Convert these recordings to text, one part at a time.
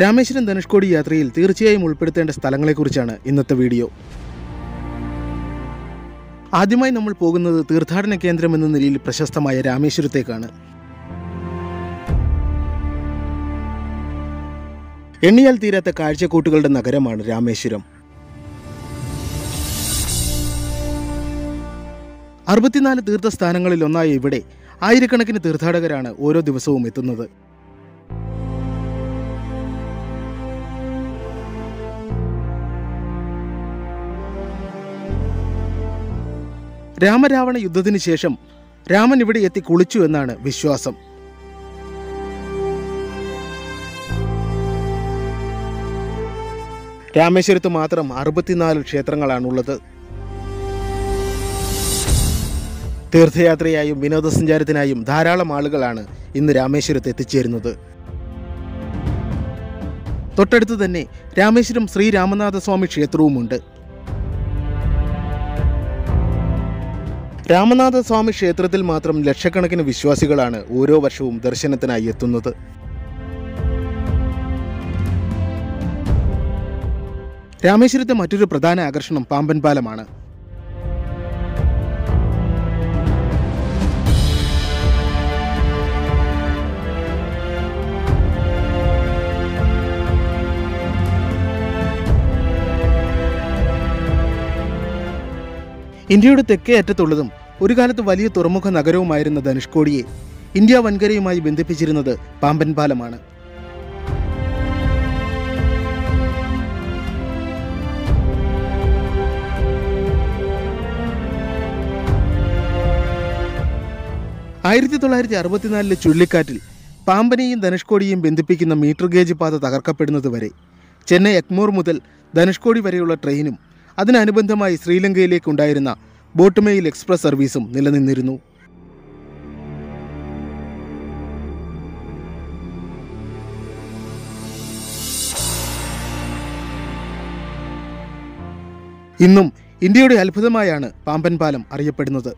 രാമേശ്വരം ധനുഷ്കോടി യാത്രയിൽ തീർച്ചയായും ഉൾപ്പെടുത്തേണ്ട സ്ഥലങ്ങളെക്കുറിച്ചാണ് ഇന്നത്തെ വീഡിയോ. ആദ്യമായി നമ്മൾ പോകുന്നത് തീർത്ഥാടന കേന്ദ്രം എന്ന നിലയിൽ പ്രശസ്തമായ രാമേശ്വരത്തേക്കാണ്. എണ്ണിയാൽ തീരാത്ത കാഴ്ചക്കൂട്ടുകളുടെ നഗരമാണ് രാമേശ്വരം. അറുപത്തിനാല് തീർത്ഥസ്ഥാനങ്ങളിൽ ഒന്നായ ഇവിടെ ആയിരക്കണക്കിന് തീർത്ഥാടകരാണ് ഓരോ ദിവസവും എത്തുന്നത്. രാമരാവണ യുദ്ധത്തിന് ശേഷം രാമൻ ഇവിടെ എത്തി കുളിച്ചു എന്നാണ് വിശ്വാസം. രാമേശ്വരത്ത് മാത്രം അറുപത്തിനാല് ക്ഷേത്രങ്ങളാണുള്ളത്. തീർത്ഥയാത്രയായും വിനോദസഞ്ചാരത്തിനായും ധാരാളം ആളുകളാണ് ഇന്ന് രാമേശ്വരത്ത് എത്തിച്ചേരുന്നത്. തൊട്ടടുത്ത് തന്നെ രാമേശ്വരം ശ്രീ രാമനാഥസ്വാമി ക്ഷേത്രവുമുണ്ട്. രാമനാഥസ്വാമി ക്ഷേത്രത്തിൽ മാത്രം ലക്ഷക്കണക്കിന് വിശ്വാസികളാണ് ഓരോ വർഷവും ദർശനത്തിനായി എത്തുന്നത്. രാമേശ്വരത്തെ മറ്റൊരു പ്രധാന ആകർഷണം പാമ്പൻ പാലമാണ് ഇന്ത്യയുടെ തെക്കേ അറ്റത്തുള്ളതും ഒരു കാലത്ത് വലിയ തുറമുഖ നഗരവുമായിരുന്ന ധനുഷ്കോടിയെ ഇന്ത്യ വൻകരയുമായി ബന്ധിപ്പിച്ചിരുന്നത് പാമ്പൻ പാലമാണ് ആയിരത്തി തൊള്ളായിരത്തി അറുപത്തിനാലിലെ ചുഴലിക്കാറ്റിൽ പാമ്പനെയും ധനുഷ്കോടിയും ബന്ധിപ്പിക്കുന്ന മീറ്റർ ഗേജ് പാത തകർക്കപ്പെടുന്നതുവരെ ചെന്നൈ എക്മോർ മുതൽ ധനുഷ്കോടി വരെയുള്ള ട്രെയിനും അതിനനുബന്ധമായി ശ്രീലങ്കയിലേക്കുണ്ടായിരുന്ന ബോട്ട് മെയിൽ എക്സ്പ്രസ് സർവീസും നിലനിന്നിരുന്നു. ഇന്നും ഇന്ത്യയുടെ അത്ഭുതമായാണ് പാമ്പൻ പാലം അറിയപ്പെടുന്നത്.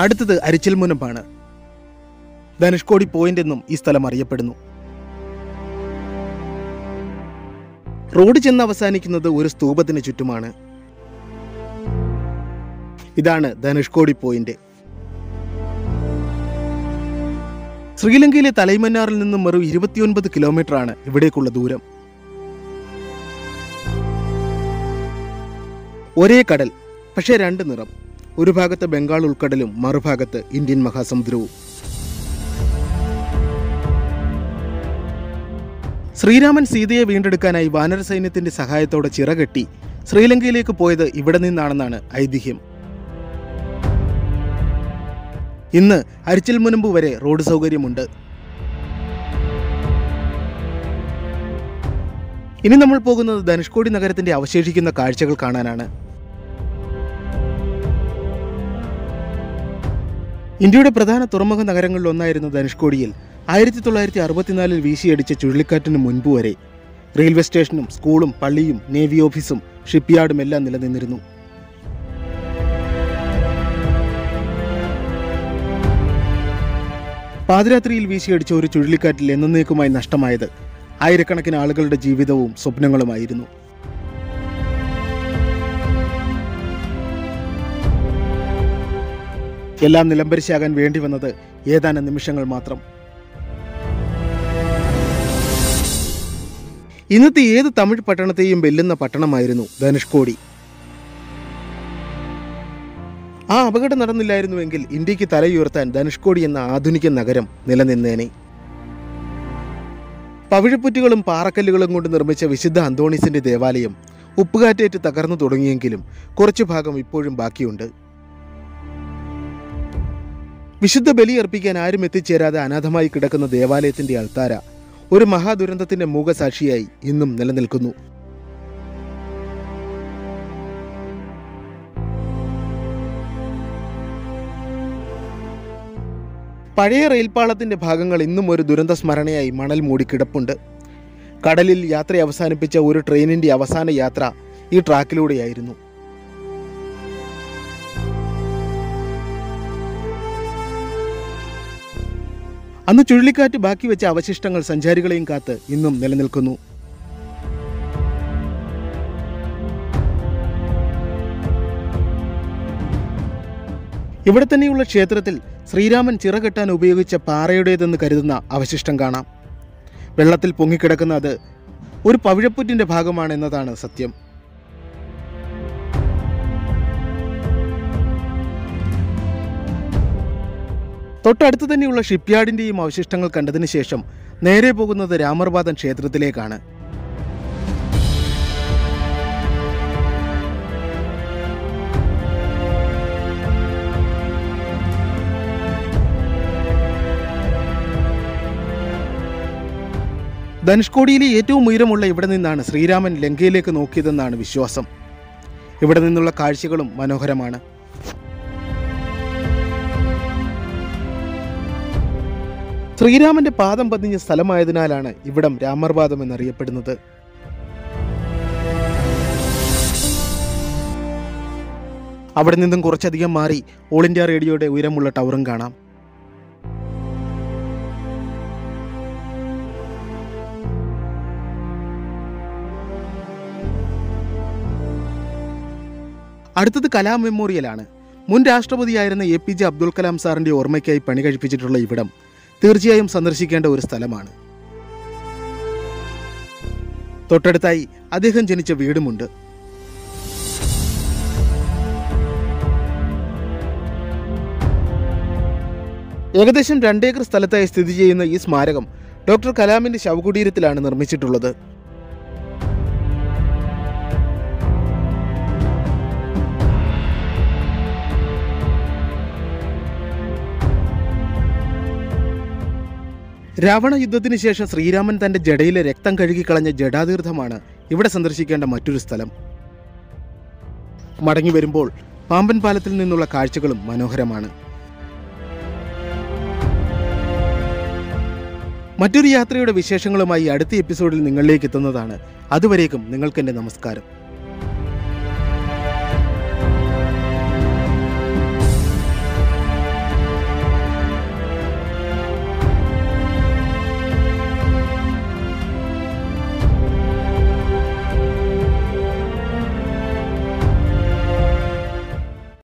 അടുത്തത് അരിച്ചിൽമുനമ്പാണ് ധനുഷ്കോടി പോയിന്റ് എന്നും ഈ സ്ഥലം അറിയപ്പെടുന്നു. റോഡ് ചെന്ന് അവസാനിക്കുന്നത് ഒരു സ്തൂപത്തിന് ചുറ്റുമാണ്. ഇതാണ് ധനുഷ്കോടി പോയിന്റ് ശ്രീലങ്കയിലെ തലൈമന്നാറിൽ നിന്നും വെറും ഇരുപത്തിയൊൻപത് കിലോമീറ്റർ ആണ് ഇവിടേക്കുള്ള ദൂരം. ഒരേ കടൽ പക്ഷേ രണ്ട് നിറം. ഒരു ഭാഗത്ത് ബംഗാൾ ഉൾക്കടലും മറുഭാഗത്ത് ഇന്ത്യൻ മഹാസമുദ്രവും. ശ്രീരാമൻ സീതയെ വീണ്ടെടുക്കാനായി വാനരസൈന്യത്തിന്റെ സഹായത്തോടെ ചിറകെട്ടി ശ്രീലങ്കയിലേക്ക് പോയത് ഇവിടെ നിന്നാണെന്നാണ് ഐതിഹ്യം. ഇന്ന് അരിച്ചൽ മുനമ്പ് വരെ റോഡ് സൗകര്യമുണ്ട്. ഇനി നമ്മൾ പോകുന്നത് ധനുഷ്കോടി നഗരത്തിന്റെ അവശേഷിക്കുന്ന കാഴ്ചകൾ കാണാനാണ്. ഇന്ത്യയുടെ പ്രധാന തുറമുഖ നഗരങ്ങളിലൊന്നായിരുന്ന ധനുഷ്കോടിയിൽ. ആയിരത്തി തൊള്ളായിരത്തി അറുപത്തിനാലിൽ വീശിയടിച്ച ചുഴലിക്കാറ്റിന് മുൻപ് വരെ. റെയിൽവേ സ്റ്റേഷനും സ്കൂളും പള്ളിയും നേവി ഓഫീസും ഷിപ്പ്യാർഡും എല്ലാം നിലനിന്നിരുന്നു. പാതിരാത്രിയിൽ വീശിയടിച്ച ഒരു ചുഴലിക്കാറ്റിൽ എന്നേക്കുമായി നഷ്ടമായത് ആയിരക്കണക്കിന് ആളുകളുടെ ജീവിതവും സ്വപ്നങ്ങളുമായിരുന്നു. എല്ലാം നിലംപരിശാകാൻ വേണ്ടി വന്നത് ഏതാനും നിമിഷങ്ങൾ മാത്രം. ഇന്നത്തെ ഏത് തമിഴ് പട്ടണത്തെയും വെല്ലുന്ന പട്ടണമായിരുന്നു ധനുഷ്കോടി. ആ അപകടം നടന്നില്ലായിരുന്നുവെങ്കിൽ ഇന്ത്യയ്ക്ക് തലയുയർത്താൻ ധനുഷ്കോടി എന്ന ആധുനിക നഗരം നിലനിന്നേനെ. പവിഴപ്പുറ്റുകളും പാറക്കല്ലുകളും കൊണ്ട് നിർമ്മിച്ച വിശുദ്ധ അന്തോണീസിന്റെ ദേവാലയം ഉപ്പുകാറ്റേറ്റ് തകർന്നു തുടങ്ങിയെങ്കിലും കുറച്ചു ഭാഗം ഇപ്പോഴും ബാക്കിയുണ്ട്. വിശുദ്ധ ബലിയർപ്പിക്കാൻ ആരും എത്തിച്ചേരാതെ അനാഥമായി കിടക്കുന്ന ദേവാലയത്തിന്റെ അൾത്താര ഒരു മഹാദുരന്തത്തിന്റെ മൂകസാക്ഷിയായി ഇന്നും നിലനിൽക്കുന്നു. പഴയ റെയിൽപാളത്തിന്റെ ഭാഗങ്ങൾ ഇന്നും ഒരു ദുരന്ത സ്മരണയായി മണൽ മൂടിക്കിടപ്പുണ്ട് കടലിൽ യാത്ര അവസാനിപ്പിച്ച ഒരു ട്രെയിനിന്റെ അവസാന യാത്ര ഈ ട്രാക്കിലൂടെയായിരുന്നു. അന്ന് ചുഴലിക്കാറ്റ് ബാക്കി വെച്ച അവശിഷ്ടങ്ങൾ സഞ്ചാരികളെയും കാത്ത് ഇന്നും നിലനിൽക്കുന്നു. ഇവിടെ തന്നെയുള്ള ക്ഷേത്രത്തിൽ ശ്രീരാമൻ ചിറകെട്ടാൻ ഉപയോഗിച്ച പാറയുടേതെന്ന് കരുതുന്ന അവശിഷ്ടം കാണാം. വെള്ളത്തിൽ പൊങ്ങിക്കിടക്കുന്ന അത് ഒരു പവിഴപ്പുറ്റിന്റെ ഭാഗമാണ് എന്നതാണ് സത്യം. തൊട്ടടുത്ത് തന്നെയുള്ള ഷിപ്പ്യാർഡിന്റെയും അവശിഷ്ടങ്ങൾ കണ്ടതിന് ശേഷം നേരെ പോകുന്നത് രാമർവാദൻ ക്ഷേത്രത്തിലേക്കാണ്. ധനുഷ്കോടിയിലെ ഏറ്റവും ഉയരമുള്ള ഇവിടെ നിന്നാണ് ശ്രീരാമൻ ലങ്കയിലേക്ക് നോക്കിയതെന്നാണ് വിശ്വാസം. ഇവിടെ നിന്നുള്ള കാഴ്ചകളും മനോഹരമാണ്. ശ്രീരാമന്റെ പാദം പതിഞ്ഞ സ്ഥലമായതിനാലാണ് ഇവിടം രാമർവാദം എന്നറിയപ്പെടുന്നത്. അവിടെ നിന്നും കുറച്ചധികം മാറി ഓൾ ഇന്ത്യ റേഡിയോയുടെ ഉയരമുള്ള ടവറും കാണാം. അടുത്തത് കലാം മെമ്മോറിയലാണ്. മുൻ രാഷ്ട്രപതിയായിരുന്ന A P J Abdul Kalam സാറിന്റെ ഓർമ്മയ്ക്കായി പണി കഴിപ്പിച്ചിട്ടുള്ള ഇവിടം. തീർച്ചയായും സന്ദർശിക്കേണ്ട ഒരു സ്ഥലമാണ്. തൊട്ടടുത്തായി അദ്ദേഹം ജനിച്ച വീടുമുണ്ട്. ഏകദേശം രണ്ടേക്കർ സ്ഥലത്തായി സ്ഥിതി ചെയ്യുന്ന ഈ സ്മാരകം ഡോക്ടർ കലാമിന്റെ ശവകുടീരത്തിലാണ് നിർമ്മിച്ചിട്ടുള്ളത്. രാവണ യുദ്ധത്തിന് ശേഷം ശ്രീരാമൻ തന്റെ ജടയിലെ രക്തം കഴുകിക്കളഞ്ഞ ജടാതീർത്ഥമാണ് ഇവിടെ സന്ദർശിക്കേണ്ട മറ്റൊരു സ്ഥലം. മടങ്ങി വരുമ്പോൾ പാമ്പൻ പാലത്തിൽ നിന്നുള്ള കാഴ്ചകളും മനോഹരമാണ്. മറ്റൊരു യാത്രയുടെ വിശേഷങ്ങളുമായി അടുത്ത എപ്പിസോഡിൽ നിങ്ങളിലേക്ക് എത്തുന്നതാണ്. അതുവരേക്കും നിങ്ങൾക്കെന്റെ നമസ്കാരം.